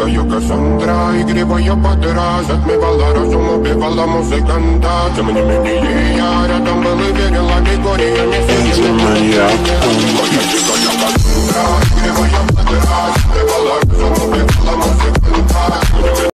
дикою Кассандра Игривая подра Затмевала разум, убивала музыканта Тем не менее я рядом был и верила Григория не Angel Maniac on